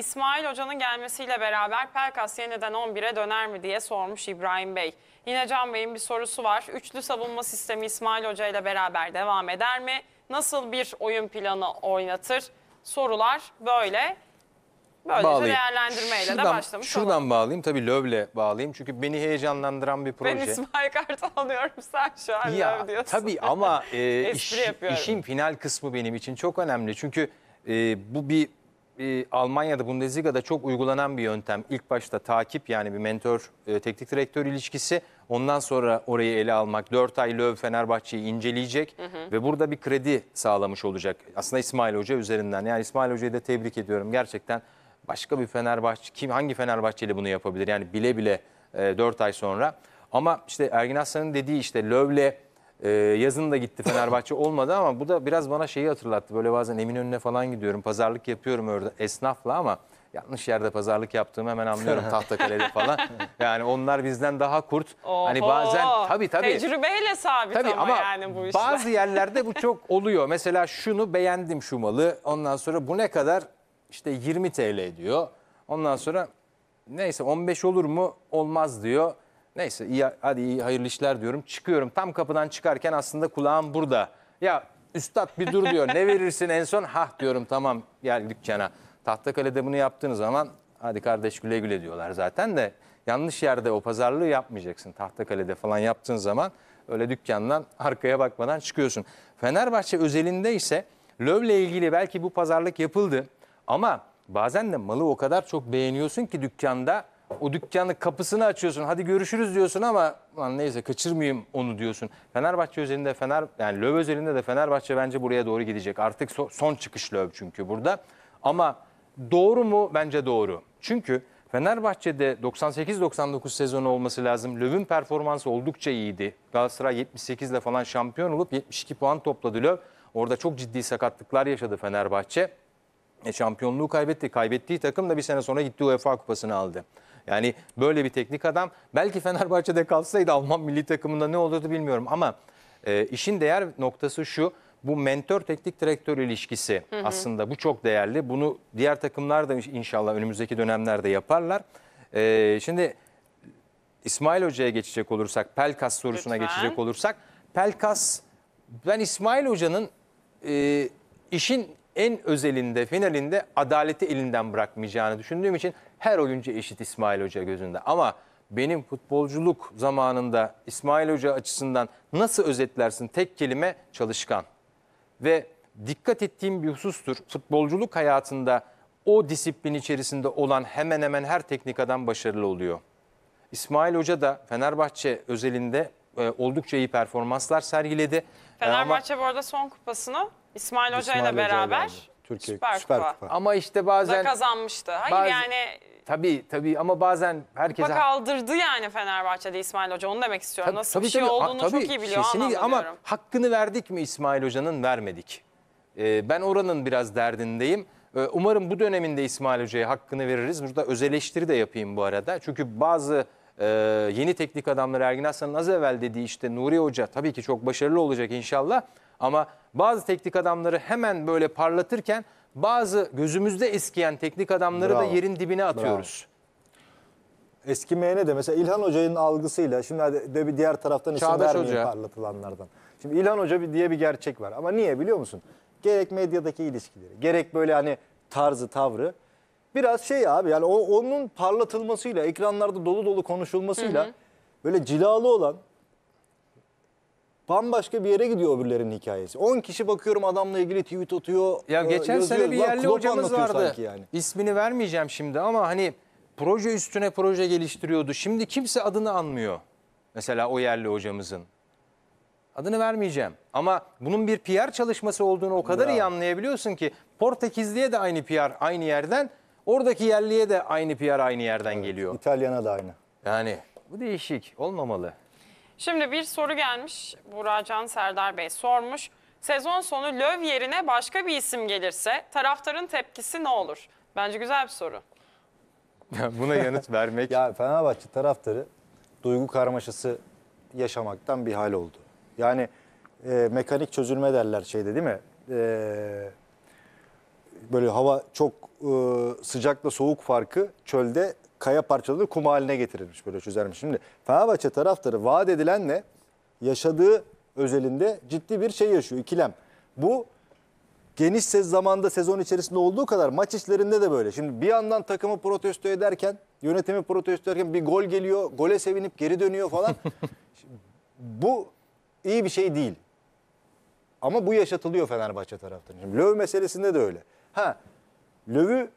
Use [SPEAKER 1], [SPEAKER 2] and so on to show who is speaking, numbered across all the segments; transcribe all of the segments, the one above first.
[SPEAKER 1] İsmail Hoca'nın gelmesiyle beraber Pelkas yeniden 11'e döner mi diye sormuş İbrahim Bey. Yine Can Bey'in bir sorusu var. Üçlü savunma sistemi İsmail Hoca ile beraber devam eder mi? Nasıl bir oyun planı oynatır? Sorular böyle. Böylece
[SPEAKER 2] Bağlayayım.
[SPEAKER 1] değerlendirmeyle de
[SPEAKER 2] Şuradan-
[SPEAKER 1] başlamış
[SPEAKER 2] Şuradan
[SPEAKER 1] olalım.
[SPEAKER 2] bağlayayım tabii Löv'le bağlayayım. Çünkü beni heyecanlandıran bir proje.
[SPEAKER 1] Ben İsmail Kartal alıyorum sen şu an
[SPEAKER 2] Ya
[SPEAKER 1] Löw diyorsun.
[SPEAKER 2] tabii ama e, iş-
[SPEAKER 1] yapıyorum.
[SPEAKER 2] işin final kısmı benim için çok önemli. Çünkü e, bu bir e, Almanya'da Bundesliga'da çok uygulanan bir yöntem. İlk başta takip yani bir mentor e, teknik direktör ilişkisi. Ondan sonra orayı ele almak. 4 ay Löw Fenerbahçe'yi inceleyecek ve burada bir kredi sağlamış olacak. Aslında İsmail Hoca üzerinden. Yani İsmail Hoca'yı da tebrik ediyorum. Gerçekten başka bir Fenerbahçe kim hangi Fenerbahçeli bunu yapabilir? Yani bile bile e, 4 ay sonra. Ama işte Ergin Aslan'ın dediği işte Löv'le ee, yazın da gitti Fenerbahçe olmadı ama bu da biraz bana şeyi hatırlattı. Böyle bazen Eminönü'ne falan gidiyorum. Pazarlık yapıyorum orada esnafla ama yanlış yerde pazarlık yaptığımı hemen anlıyorum Tahtakale'de falan. Yani onlar bizden daha kurt. hani
[SPEAKER 1] Oho,
[SPEAKER 2] bazen tabii tabii.
[SPEAKER 1] Tecrübeyle sabit
[SPEAKER 2] Tabii
[SPEAKER 1] ama,
[SPEAKER 2] ama
[SPEAKER 1] yani bu işler.
[SPEAKER 2] bazı yerlerde bu çok oluyor. Mesela şunu beğendim şu malı. Ondan sonra bu ne kadar? İşte 20 TL ediyor. Ondan sonra neyse 15 olur mu? Olmaz diyor. Neyse iyi, hadi iyi hayırlı işler diyorum. Çıkıyorum. Tam kapıdan çıkarken aslında kulağım burada. Ya üstad bir dur diyor. Ne verirsin en son? Hah diyorum tamam gel dükkana. Tahtakale'de bunu yaptığın zaman hadi kardeş güle güle diyorlar zaten de. Yanlış yerde o pazarlığı yapmayacaksın. Tahtakale'de falan yaptığın zaman öyle dükkandan arkaya bakmadan çıkıyorsun. Fenerbahçe özelinde ise Löv'le ilgili belki bu pazarlık yapıldı. Ama bazen de malı o kadar çok beğeniyorsun ki dükkanda o dükkanın kapısını açıyorsun. Hadi görüşürüz diyorsun ama lan neyse kaçırmayayım onu diyorsun. Fenerbahçe özelinde Fener yani Löw özelinde de Fenerbahçe bence buraya doğru gidecek. Artık so- son çıkış Löw çünkü burada. Ama doğru mu? Bence doğru. Çünkü Fenerbahçe'de 98-99 sezonu olması lazım. Löw'ün performansı oldukça iyiydi. Galatasaray 78 ile falan şampiyon olup 72 puan topladı Löw. Orada çok ciddi sakatlıklar yaşadı Fenerbahçe. E, şampiyonluğu kaybetti. Kaybettiği takım da bir sene sonra gitti UEFA kupasını aldı. Yani böyle bir teknik adam. Belki Fenerbahçe'de kalsaydı Alman milli takımında ne olurdu bilmiyorum ama e, işin değer noktası şu. Bu mentor teknik direktör ilişkisi aslında bu çok değerli. Bunu diğer takımlar da inşallah önümüzdeki dönemlerde yaparlar. E, şimdi İsmail Hoca'ya geçecek olursak, Pelkas sorusuna
[SPEAKER 1] Lütfen.
[SPEAKER 2] geçecek olursak. Pelkas, ben İsmail Hoca'nın e, işin en özelinde, finalinde adaleti elinden bırakmayacağını düşündüğüm için her oyuncu eşit İsmail Hoca gözünde. Ama benim futbolculuk zamanında İsmail Hoca açısından nasıl özetlersin tek kelime çalışkan. Ve dikkat ettiğim bir husustur. Futbolculuk hayatında o disiplin içerisinde olan hemen hemen her teknik adam başarılı oluyor. İsmail Hoca da Fenerbahçe özelinde e, oldukça iyi performanslar sergiledi. E,
[SPEAKER 1] Fenerbahçe bu arada son kupasını İsmail Hoca ile beraber.
[SPEAKER 3] Türkiye
[SPEAKER 1] Süper,
[SPEAKER 3] Süper
[SPEAKER 1] Kupa,
[SPEAKER 3] Kupa.
[SPEAKER 2] Ama, işte
[SPEAKER 1] da
[SPEAKER 2] bazen
[SPEAKER 1] kazanmıştı. Hayır
[SPEAKER 2] Bazı-
[SPEAKER 1] yani
[SPEAKER 2] tabii tabii ama bazen herkese
[SPEAKER 1] kupa kaldırdı yani Fenerbahçe'de İsmail Hoca onu demek istiyorum.
[SPEAKER 2] Tabii,
[SPEAKER 1] Nasıl
[SPEAKER 2] tabii,
[SPEAKER 1] bir şey
[SPEAKER 2] tabii.
[SPEAKER 1] olduğunu
[SPEAKER 2] Ha,
[SPEAKER 1] çok
[SPEAKER 2] tabii,
[SPEAKER 1] iyi biliyor
[SPEAKER 2] kesinlikle. Ama
[SPEAKER 1] diyorum.
[SPEAKER 2] hakkını verdik mi İsmail Hoca'nın? Vermedik. Ee, ben oranın biraz derdindeyim. Ee, umarım bu döneminde İsmail Hoca'ya hakkını veririz. Burada öz eleştiri de yapayım bu arada. Çünkü bazı e, yeni teknik adamlar Ergin Aslan'ın az evvel dediği işte Nuri Hoca tabii ki çok başarılı olacak inşallah. Ama bazı teknik adamları hemen böyle parlatırken bazı gözümüzde eskiyen teknik adamları da
[SPEAKER 3] Bravo.
[SPEAKER 2] yerin dibine atıyoruz.
[SPEAKER 3] Eskimeyene de mesela İlhan Hoca'nın algısıyla şimdi de bir diğer taraftan isim
[SPEAKER 2] Çağdaş
[SPEAKER 3] vermeyeyim
[SPEAKER 2] Hoca.
[SPEAKER 3] parlatılanlardan. Şimdi İlhan Hoca bir diye bir gerçek var ama niye biliyor musun? Gerek medyadaki ilişkileri, gerek böyle hani tarzı, tavrı biraz şey abi yani o onun parlatılmasıyla, ekranlarda dolu dolu konuşulmasıyla böyle cilalı olan bambaşka bir yere gidiyor öbürlerinin hikayesi. 10 kişi bakıyorum adamla ilgili tweet atıyor.
[SPEAKER 2] Ya
[SPEAKER 3] e,
[SPEAKER 2] geçen
[SPEAKER 3] yazıyor.
[SPEAKER 2] sene bir yerli
[SPEAKER 3] Klopp
[SPEAKER 2] hocamız vardı.
[SPEAKER 3] Yani.
[SPEAKER 2] İsmini vermeyeceğim şimdi ama hani proje üstüne proje geliştiriyordu. Şimdi kimse adını anmıyor. Mesela o yerli hocamızın. Adını vermeyeceğim. Ama bunun bir PR çalışması olduğunu o kadar iyi
[SPEAKER 3] Bravo.
[SPEAKER 2] anlayabiliyorsun ki Portekizli'ye de aynı PR aynı yerden, oradaki yerliye de aynı PR aynı yerden geliyor.
[SPEAKER 3] İtalyana da aynı.
[SPEAKER 2] Yani bu değişik olmamalı.
[SPEAKER 1] Şimdi bir soru gelmiş. Buracan Serdar Bey sormuş. Sezon sonu Löw yerine başka bir isim gelirse taraftarın tepkisi ne olur? Bence güzel bir soru.
[SPEAKER 2] Buna yanıt vermek
[SPEAKER 3] Ya Fenerbahçe taraftarı duygu karmaşası yaşamaktan bir hal oldu. Yani e, mekanik çözülme derler şeyde değil mi? E, böyle hava çok e, sıcakla soğuk farkı çölde kaya parçaları kum haline getirilmiş böyle çözermiş. Şimdi Fenerbahçe taraftarı vaat edilenle yaşadığı özelinde ciddi bir şey yaşıyor ikilem. Bu geniş se- zamanda sezon içerisinde olduğu kadar maç içlerinde de böyle. Şimdi bir yandan takımı protesto ederken, yönetimi protesto ederken bir gol geliyor, gole sevinip geri dönüyor falan. Bu iyi bir şey değil. Ama bu yaşatılıyor Fenerbahçe taraftarına. Şimdi Löw meselesinde de öyle. Ha, Löw'ü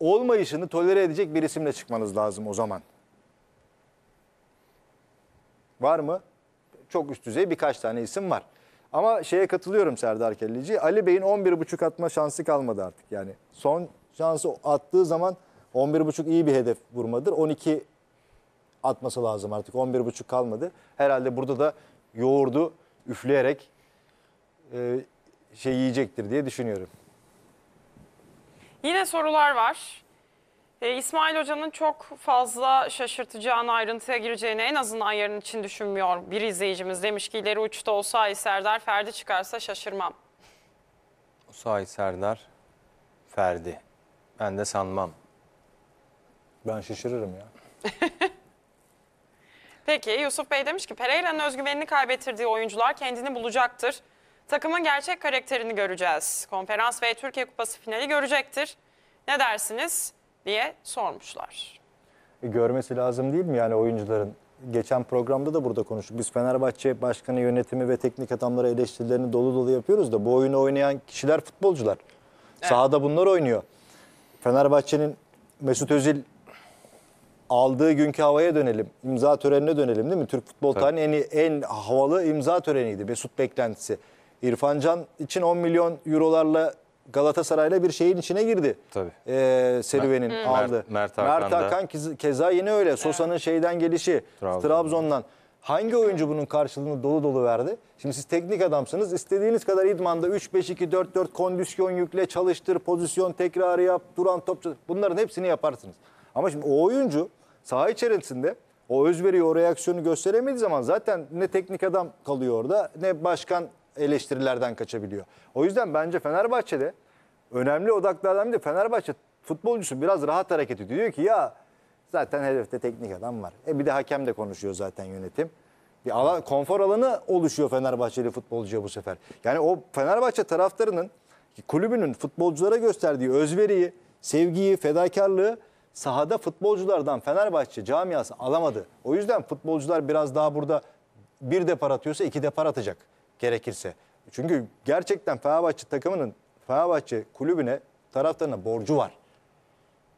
[SPEAKER 3] olmayışını tolere edecek bir isimle çıkmanız lazım o zaman. Var mı? Çok üst düzey birkaç tane isim var. Ama şeye katılıyorum Serdar Kelleci. Ali Bey'in 11.5 atma şansı kalmadı artık. Yani son şansı attığı zaman 11.5 iyi bir hedef vurmadır. 12 atması lazım artık. 11.5 kalmadı. Herhalde burada da yoğurdu üfleyerek e, şey yiyecektir diye düşünüyorum.
[SPEAKER 1] Yine sorular var. Ee, İsmail Hoca'nın çok fazla şaşırtacağını, ayrıntıya gireceğini en azından yarın için düşünmüyor. Bir izleyicimiz demiş ki ileri uçta olsa Serdar Ferdi çıkarsa şaşırmam.
[SPEAKER 2] Sait Serdar, Ferdi. Ben de sanmam.
[SPEAKER 3] Ben şaşırırım ya.
[SPEAKER 1] Peki Yusuf Bey demiş ki Pereira'nın özgüvenini kaybettirdiği oyuncular kendini bulacaktır. Takımın gerçek karakterini göreceğiz. Konferans ve Türkiye Kupası finali görecektir. Ne dersiniz diye sormuşlar.
[SPEAKER 3] E, görmesi lazım değil mi yani oyuncuların? Geçen programda da burada konuştuk. Biz Fenerbahçe başkanı yönetimi ve teknik adamlara eleştirilerini dolu dolu yapıyoruz da bu oyunu oynayan kişiler futbolcular. Sahada bunlar oynuyor. Fenerbahçe'nin Mesut Özil aldığı günkü havaya dönelim. İmza törenine dönelim değil mi? Türk futbol tarihinin en, en havalı imza töreniydi. Mesut beklentisi. İrfan Can için 10 milyon eurolarla Galatasaray'la bir şeyin içine girdi.
[SPEAKER 2] Tabii.
[SPEAKER 3] Ee, serüvenin
[SPEAKER 2] Mert-
[SPEAKER 3] aldı.
[SPEAKER 2] Mert Hakan
[SPEAKER 3] Mert. Hakan kez- keza yine öyle. Sosa'nın şeyden gelişi,
[SPEAKER 2] Trabzon.
[SPEAKER 3] Trabzon'dan. Hangi oyuncu bunun karşılığını dolu dolu verdi? Şimdi siz teknik adamsınız. İstediğiniz kadar idmanda 3-5-2-4-4 kondisyon yükle, çalıştır, pozisyon tekrarı yap, duran top. çalış- Bunların hepsini yaparsınız. Ama şimdi o oyuncu saha içerisinde o özveriyi, o reaksiyonu gösteremediği zaman zaten ne teknik adam kalıyor orada ne başkan eleştirilerden kaçabiliyor. O yüzden bence Fenerbahçe'de önemli odaklardan biri Fenerbahçe futbolcusu biraz rahat hareket ediyor. Diyor ki ya zaten hedefte teknik adam var. E bir de hakem de konuşuyor zaten yönetim. Bir alan, konfor alanı oluşuyor Fenerbahçeli futbolcuya bu sefer. Yani o Fenerbahçe taraftarının kulübünün futbolculara gösterdiği özveriyi, sevgiyi, fedakarlığı sahada futbolculardan Fenerbahçe camiası alamadı. O yüzden futbolcular biraz daha burada bir depar atıyorsa iki depar atacak gerekirse. Çünkü gerçekten Fenerbahçe takımının Fenerbahçe kulübüne taraftarına borcu var.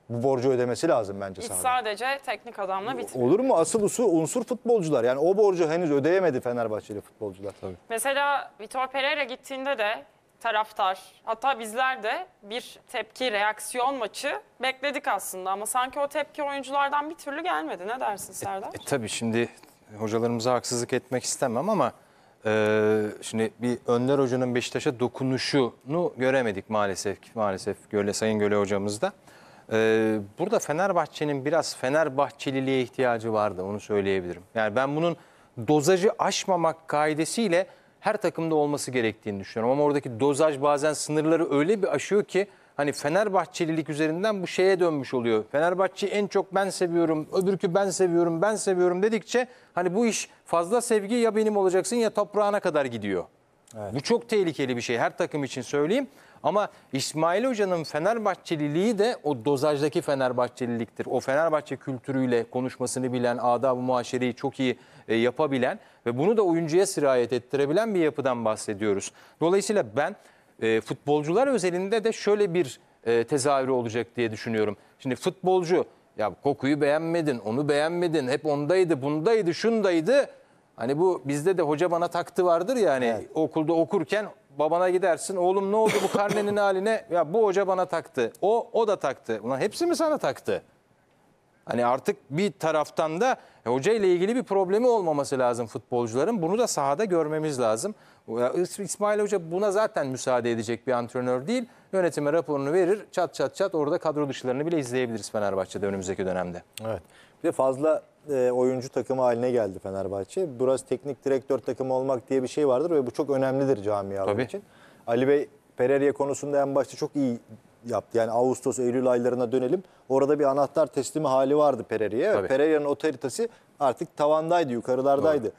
[SPEAKER 3] Bu borcu ödemesi lazım bence
[SPEAKER 1] Hiç
[SPEAKER 3] sahada.
[SPEAKER 1] sadece teknik adamla bitmiyor.
[SPEAKER 3] Olur mu? Asıl usu unsur futbolcular. Yani o borcu henüz ödeyemedi Fenerbahçeli futbolcular. Tabii.
[SPEAKER 1] Mesela Vitor Pereira gittiğinde de taraftar hatta bizler de bir tepki reaksiyon maçı bekledik aslında ama sanki o tepki oyunculardan bir türlü gelmedi. Ne dersin Serdar?
[SPEAKER 2] E, tabii şimdi hocalarımıza haksızlık etmek istemem ama e, şimdi bir Önder Hoca'nın Beşiktaş'a dokunuşunu göremedik maalesef maalesef Göle Sayın Göle hocamızda. E, burada Fenerbahçe'nin biraz Fenerbahçeliliğe ihtiyacı vardı onu söyleyebilirim. Yani ben bunun dozajı aşmamak kaidesiyle her takımda olması gerektiğini düşünüyorum. Ama oradaki dozaj bazen sınırları öyle bir aşıyor ki hani Fenerbahçelilik üzerinden bu şeye dönmüş oluyor. Fenerbahçe'yi en çok ben seviyorum, öbürkü ben seviyorum, ben seviyorum dedikçe hani bu iş fazla sevgi ya benim olacaksın ya toprağına kadar gidiyor. Bu çok tehlikeli bir şey her takım için söyleyeyim. Ama İsmail Hoca'nın Fenerbahçeliliği de o dozajdaki Fenerbahçeliliktir. O Fenerbahçe kültürüyle konuşmasını bilen, adab-ı muaşereyi çok iyi e, yapabilen ve bunu da oyuncuya sirayet ettirebilen bir yapıdan bahsediyoruz. Dolayısıyla ben e, futbolcular özelinde de şöyle bir e, tezahürü olacak diye düşünüyorum. Şimdi futbolcu ya kokuyu beğenmedin, onu beğenmedin, hep ondaydı, bundaydı, şundaydı. Hani bu bizde de hoca bana taktı vardır ya hani
[SPEAKER 3] Evet.
[SPEAKER 2] okulda okurken babana gidersin. Oğlum ne oldu bu karnenin haline? Ya bu hoca bana taktı. O o da taktı. Ulan hepsi mi sana taktı? Hani artık bir taraftan da hoca ile ilgili bir problemi olmaması lazım futbolcuların. Bunu da sahada görmemiz lazım. İsmail Hoca buna zaten müsaade edecek bir antrenör değil. Yönetime raporunu verir. Çat çat çat orada kadro dışlarını bile izleyebiliriz Fenerbahçe'de önümüzdeki dönemde.
[SPEAKER 3] Evet. Bir de fazla e, oyuncu takımı haline geldi Fenerbahçe. Burası teknik direktör takımı olmak diye bir şey vardır ve bu çok önemlidir camialar
[SPEAKER 2] Tabii.
[SPEAKER 3] için. Ali Bey Pereira konusunda en başta çok iyi yaptı. Yani Ağustos, Eylül aylarına dönelim. Orada bir anahtar teslimi hali vardı Pereira'ya.
[SPEAKER 2] Tabii.
[SPEAKER 3] Pereira'nın otoritesi artık tavandaydı, yukarılardaydı.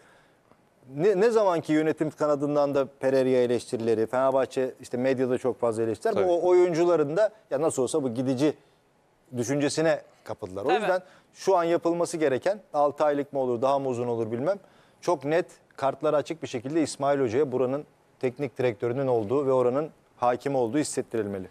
[SPEAKER 3] Ne, ne zamanki yönetim kanadından da Pereira eleştirileri, Fenerbahçe işte medyada çok fazla eleştiriler.
[SPEAKER 2] Tabii.
[SPEAKER 3] Bu oyuncuların da ya nasıl olsa bu gidici düşüncesine kapıldılar. O yüzden şu an yapılması gereken 6 aylık mı olur, daha mı uzun olur bilmem. Çok net kartlar açık bir şekilde İsmail Hoca'ya buranın teknik direktörünün olduğu ve oranın hakim olduğu hissettirilmeli.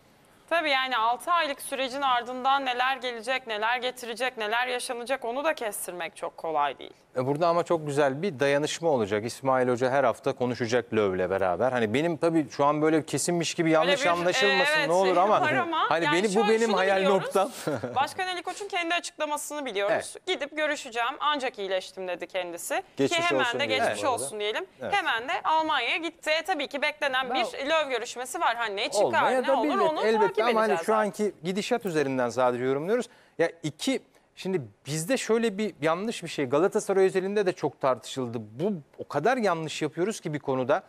[SPEAKER 1] Tabii yani 6 aylık sürecin ardından neler gelecek, neler getirecek, neler yaşanacak onu da kestirmek çok kolay değil.
[SPEAKER 2] E, Burada ama çok güzel bir dayanışma olacak. İsmail Hoca her hafta konuşacak Löv'le beraber. Hani benim tabii şu an böyle kesinmiş gibi yanlış
[SPEAKER 1] bir, e,
[SPEAKER 2] anlaşılmasın
[SPEAKER 1] evet,
[SPEAKER 2] ne olur ama
[SPEAKER 1] var ama
[SPEAKER 2] hani
[SPEAKER 1] yani
[SPEAKER 2] beni
[SPEAKER 1] şu
[SPEAKER 2] bu benim hayal
[SPEAKER 1] biliyoruz.
[SPEAKER 2] noktam.
[SPEAKER 1] Başkan Ali Koç'un kendi açıklamasını biliyoruz. Gidip görüşeceğim ancak iyileştim dedi kendisi.
[SPEAKER 3] Geçmiş
[SPEAKER 1] Ki hemen
[SPEAKER 3] olsun
[SPEAKER 1] de geçmiş
[SPEAKER 3] arada.
[SPEAKER 1] olsun diyelim. Hemen de Almanya'ya gitti. E, tabii ki beklenen bir löv görüşmesi var. Hani ne çıkar
[SPEAKER 2] Olmaya
[SPEAKER 1] ne olur
[SPEAKER 2] bilir.
[SPEAKER 1] onu
[SPEAKER 2] elbette
[SPEAKER 1] takip
[SPEAKER 2] ama hani
[SPEAKER 1] edeceğiz.
[SPEAKER 2] şu anki gidişat üzerinden sadece yorumluyoruz. Ya iki şimdi bizde şöyle bir yanlış bir şey Galatasaray özelinde de çok tartışıldı. Bu o kadar yanlış yapıyoruz ki bir konuda.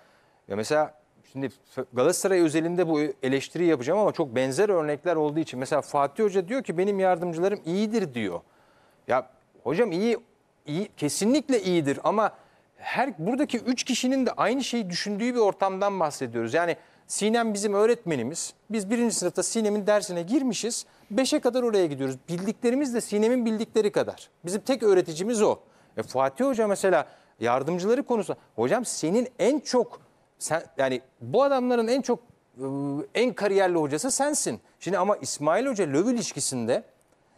[SPEAKER 2] Ya mesela şimdi Galatasaray özelinde bu eleştiri yapacağım ama çok benzer örnekler olduğu için mesela Fatih Hoca diyor ki benim yardımcılarım iyidir diyor. Ya hocam iyi iyi kesinlikle iyidir ama her buradaki üç kişinin de aynı şeyi düşündüğü bir ortamdan bahsediyoruz. Yani Sinem bizim öğretmenimiz. Biz birinci sınıfta Sinem'in dersine girmişiz. Beşe kadar oraya gidiyoruz. Bildiklerimiz de Sinem'in bildikleri kadar. Bizim tek öğreticimiz o. E Fatih Hoca mesela yardımcıları konusunda. Hocam senin en çok sen yani bu adamların en çok ıı, en kariyerli hocası sensin. Şimdi ama İsmail Hoca Löw ilişkisinde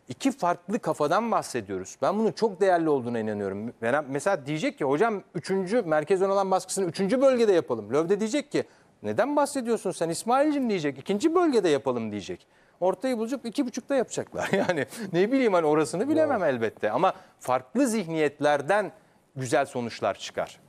[SPEAKER 2] iki farklı kafadan bahsediyoruz. Ben bunun çok değerli olduğuna inanıyorum. Mesela diyecek ki hocam 3. merkez ön alan baskısını 3. bölgede yapalım. Löw de diyecek ki neden bahsediyorsun sen İsmail'cim diyecek. ikinci bölgede yapalım diyecek. Ortayı bulacak iki buçukta yapacaklar. Yani ne bileyim hani orasını bilemem elbette. Ama farklı zihniyetlerden güzel sonuçlar çıkar.